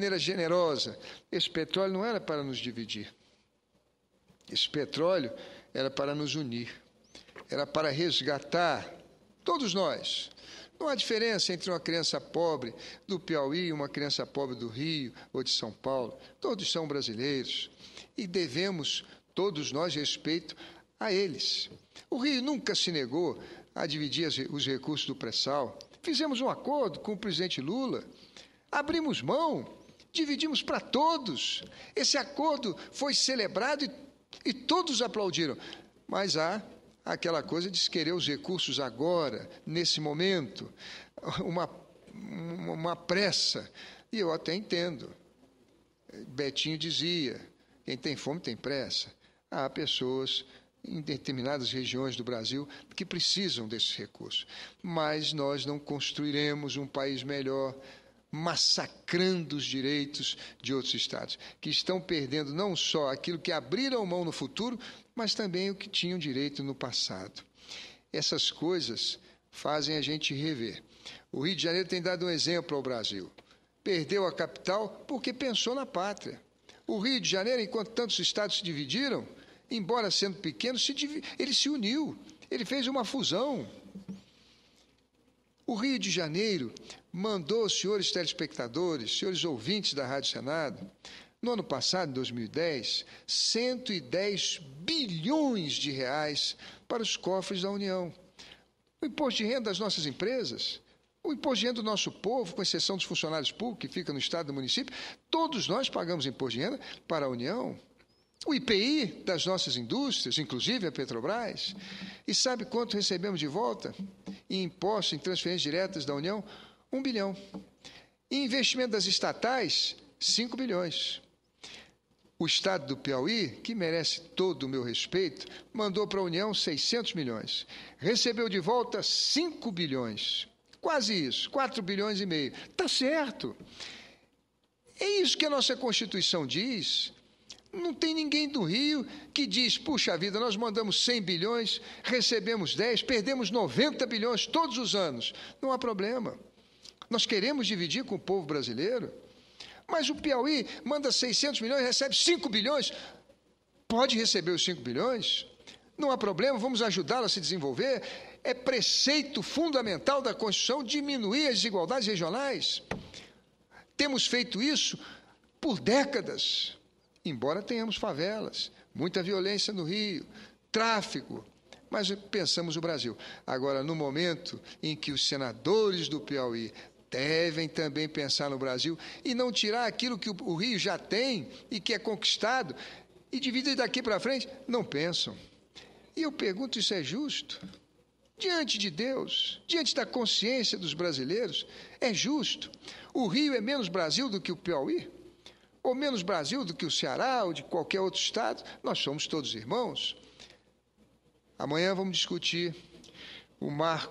maneira generosa. Esse petróleo não era para nos dividir. Esse petróleo era para nos unir. Era para resgatar todos nós. Não há diferença entre uma criança pobre do Piauí e uma criança pobre do Rio ou de São Paulo. Todos são brasileiros e devemos, todos nós, respeito a eles. O Rio nunca se negou a dividir os recursos do pré-sal. Fizemos um acordo com o presidente Lula, abrimos mão dividimos para todos. Esse acordo foi celebrado e, e todos aplaudiram. Mas há aquela coisa de querer os recursos agora, nesse momento, uma, uma pressa. E eu até entendo. Betinho dizia: quem tem fome tem pressa. Há pessoas em determinadas regiões do Brasil que precisam desses recursos. Mas nós não construiremos um país melhor massacrando os direitos de outros estados, que estão perdendo não só aquilo que abriram mão no futuro, mas também o que tinham direito no passado. Essas coisas fazem a gente rever. O Rio de Janeiro tem dado um exemplo ao Brasil. Perdeu a capital porque pensou na pátria. O Rio de Janeiro, enquanto tantos estados se dividiram, embora sendo pequeno, se div... ele se uniu, ele fez uma fusão. O Rio de Janeiro mandou, senhores telespectadores, senhores ouvintes da Rádio Senado, no ano passado, em 2010, 110 bilhões de reais para os cofres da União. O imposto de renda das nossas empresas, o imposto de renda do nosso povo, com exceção dos funcionários públicos que ficam no estado do município, todos nós pagamos imposto de renda para a União. O IPI das nossas indústrias, inclusive a Petrobras. E sabe quanto recebemos de volta? Em impostos, em transferências diretas da União? Um bilhão. Em investimento das estatais, cinco bilhões. O Estado do Piauí, que merece todo o meu respeito, mandou para a União 600 milhões. Recebeu de volta 5 bilhões. Quase isso, 4 bilhões e meio. Está certo. É isso que a nossa Constituição diz. Não tem ninguém do Rio que diz: puxa vida, nós mandamos 100 bilhões, recebemos 10, perdemos 90 bilhões todos os anos. Não há problema. Nós queremos dividir com o povo brasileiro. Mas o Piauí manda 600 milhões, recebe 5 bilhões. Pode receber os 5 bilhões? Não há problema, vamos ajudá-lo a se desenvolver. É preceito fundamental da Constituição diminuir as desigualdades regionais. Temos feito isso por décadas embora tenhamos favelas, muita violência no Rio, tráfico, mas pensamos o Brasil. Agora, no momento em que os senadores do Piauí devem também pensar no Brasil e não tirar aquilo que o Rio já tem e que é conquistado e dividir daqui para frente, não pensam. E eu pergunto: isso é justo? Diante de Deus, diante da consciência dos brasileiros, é justo? O Rio é menos Brasil do que o Piauí? ou menos Brasil do que o Ceará ou de qualquer outro estado, nós somos todos irmãos. Amanhã vamos discutir o marco